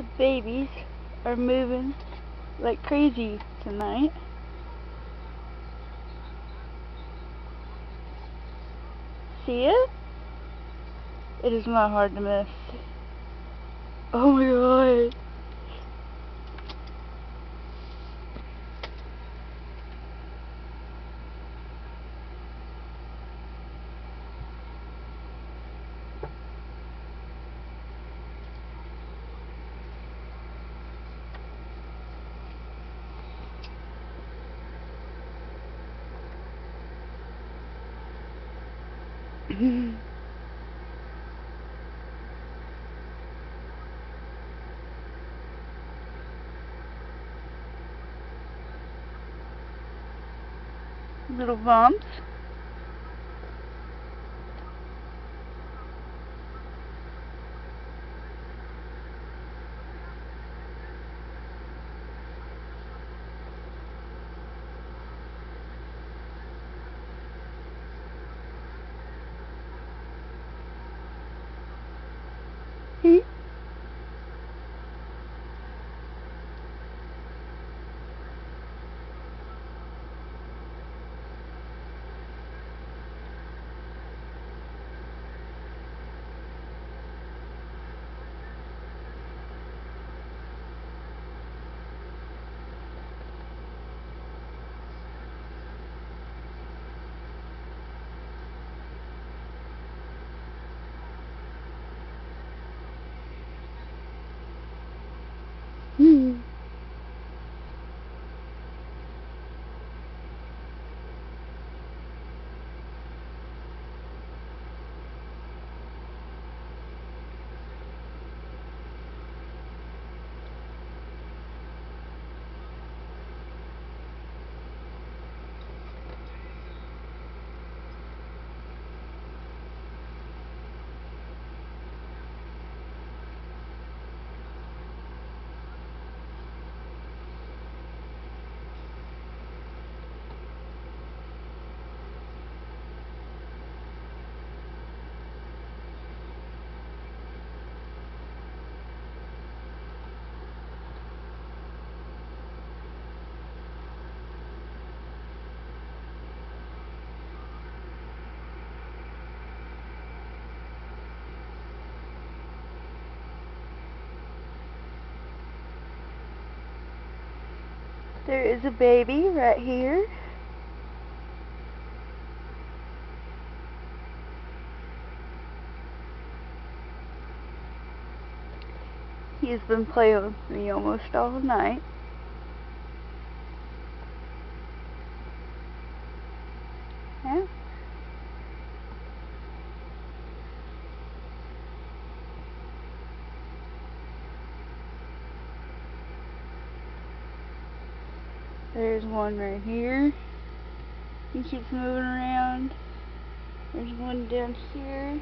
The babies are moving like crazy tonight. See it? It is not hard to miss. Oh my god. Little bumps. Hmm. There is a baby right here. He's been playing with me almost all night. There's one right here. He keeps moving around. There's one down here.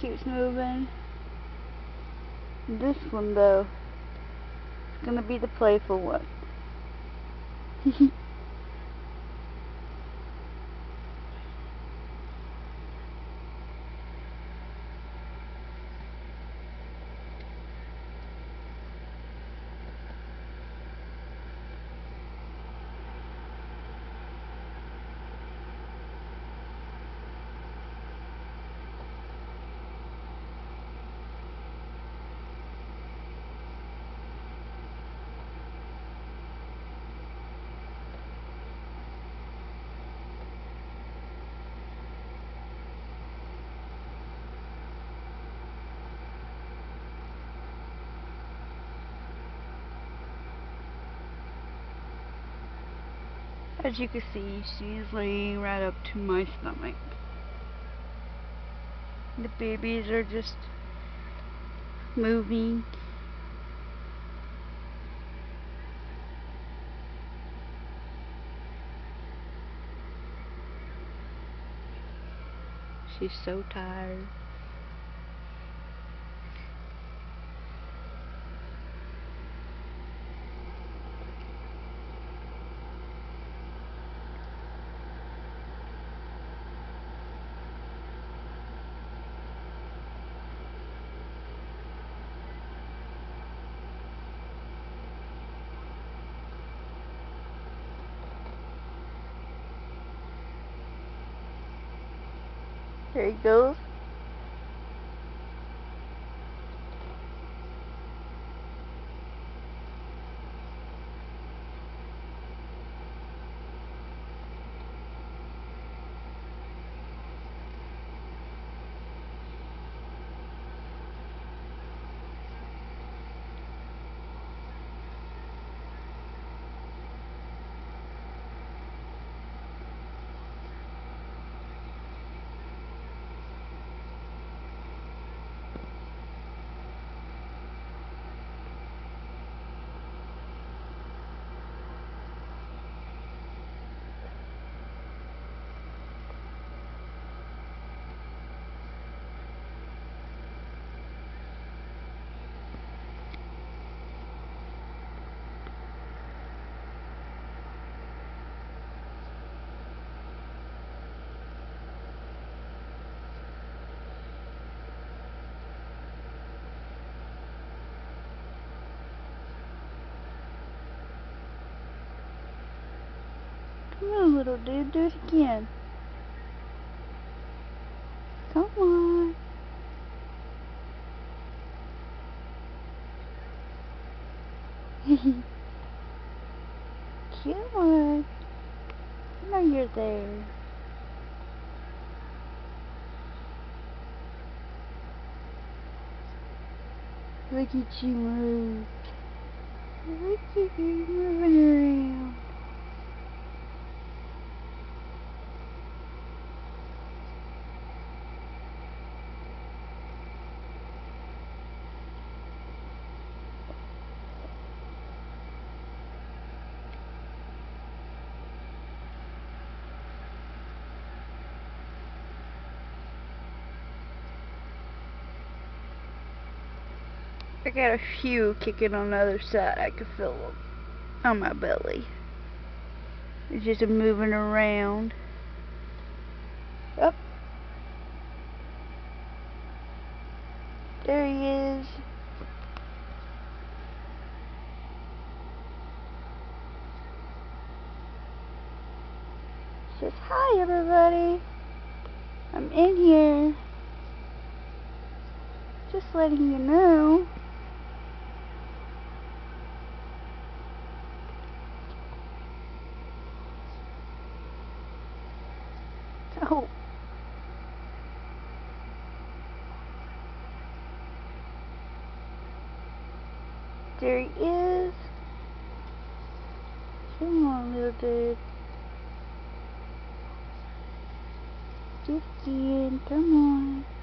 Keeps moving. This one though, is gonna be the playful one. As you can see, she's laying right up to my stomach. The babies are just moving. She's so tired. There he goes. On, little dude, do it again. Come on. Come on. I know you're there. Look at you move. Look at you moving around. I got a few kicking on the other side. I can feel them on my belly. It's just moving around. Up. There he is. Says hi everybody. I'm in here. Just letting you know. Oh. There he is. Come on, little dude. It again. Come on.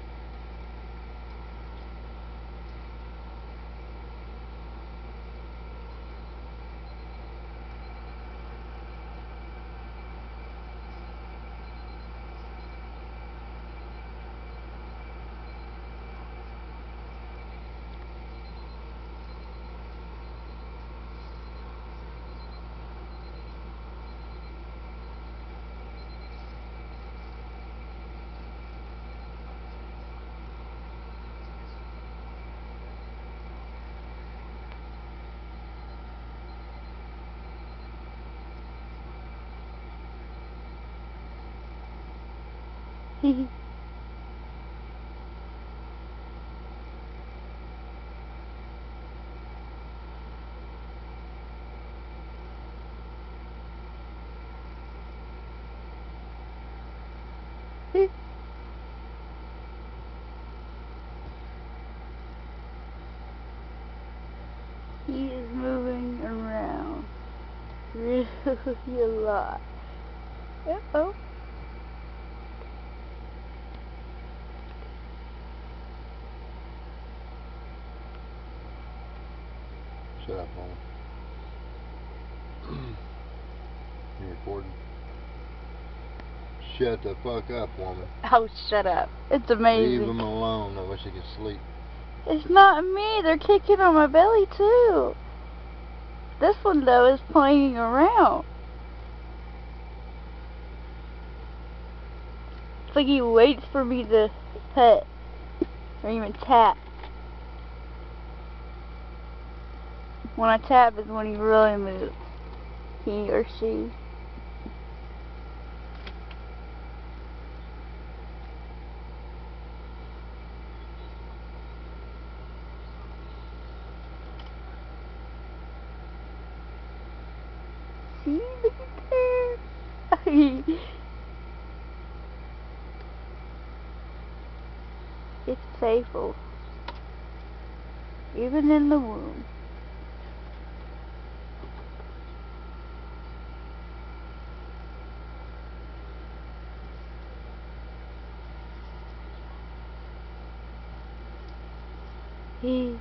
He is moving around really a lot. Uh-oh. Shut up, woman. you recording? Shut the fuck up, woman. Oh, shut up. It's amazing. Leave them alone. I wish I could sleep. It's not me. They're kicking on my belly, too. This one, though, is playing around. It's like he waits for me to pet or even tap. When I tap is when he really moves. He or she. See, look at there. it's playful, oh. even in the womb. Come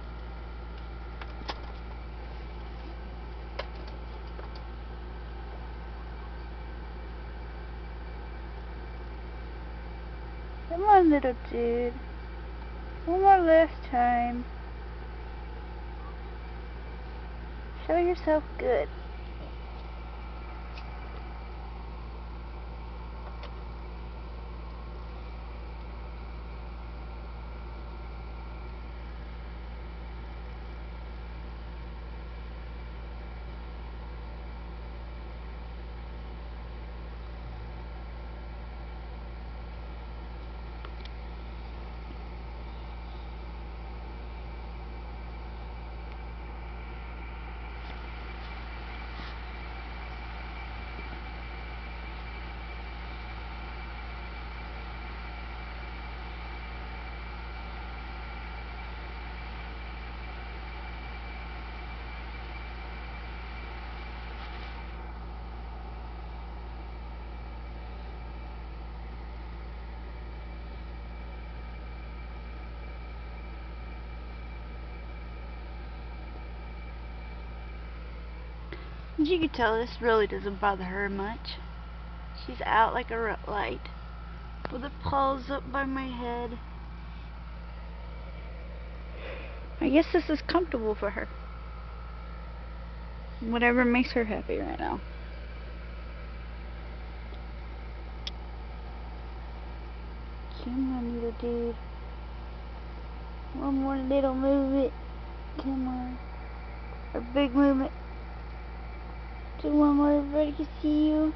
on, little dude. One more last time. Show yourself good. As you can tell, this really doesn't bother her much. She's out like a light, with the paws up by my head. I guess this is comfortable for her. Whatever makes her happy right now. Come on, little dude. One more little movement. Come on. A big movement. Do one more everybody can see you.